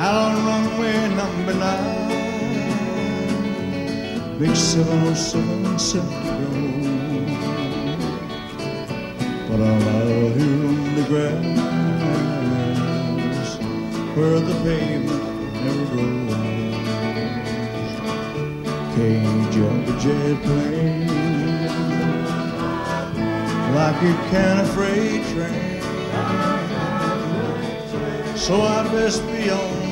Out on runway number nine, big 707 set to go. But I'm out here on the grass where the pavement never grows. Cage jump a jet plane like a can a freight train. So I'd best be on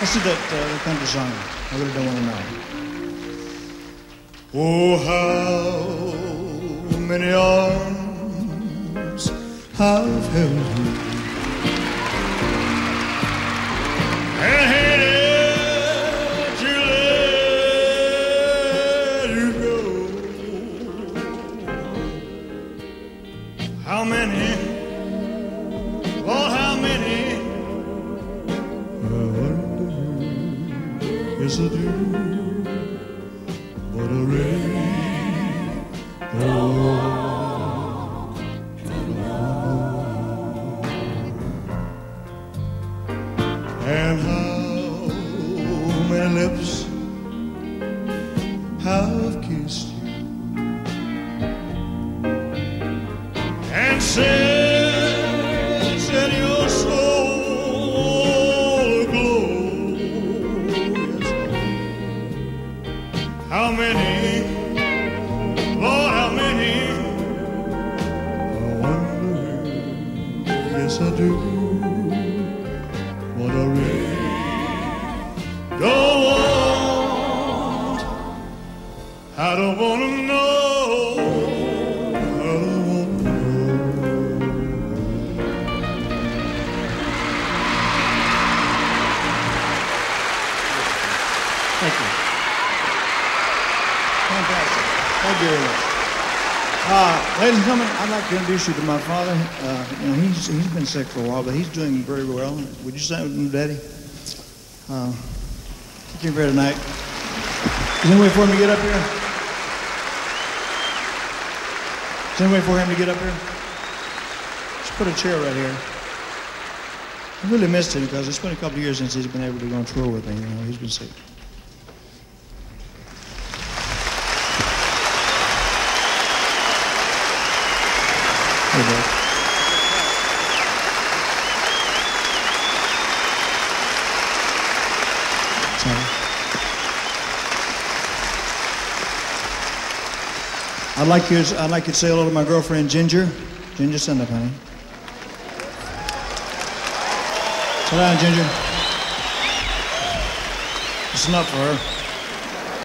I do that, uh, that country song. I really don't want to know. Oh, how many arms have held you and hated to let you go. How many? Oh, how many? I wonder, yes I do. Have kissed you? And said, how many, Lord, how many? I wonder, yes I do. What I really don't want, I don't want to know. Thank you. Fantastic. Thank you very much. Uh, ladies and gentlemen, I'd like to introduce you to my father. Uh, you know, he's, he's been sick for a while, but he's doing very well. Would you say Daddy? Uh, take of tonight. Is there any way for him to get up here? Is there any way for him to get up here? Just put a chair right here. I really missed him because it's been a couple of years since he's been able to go on tour with me. You know, he's been sick. Sorry. I'd like you. I'd like you to say hello to my girlfriend Ginger. Ginger, stand up, honey. Sit down, Ginger. It's enough for her.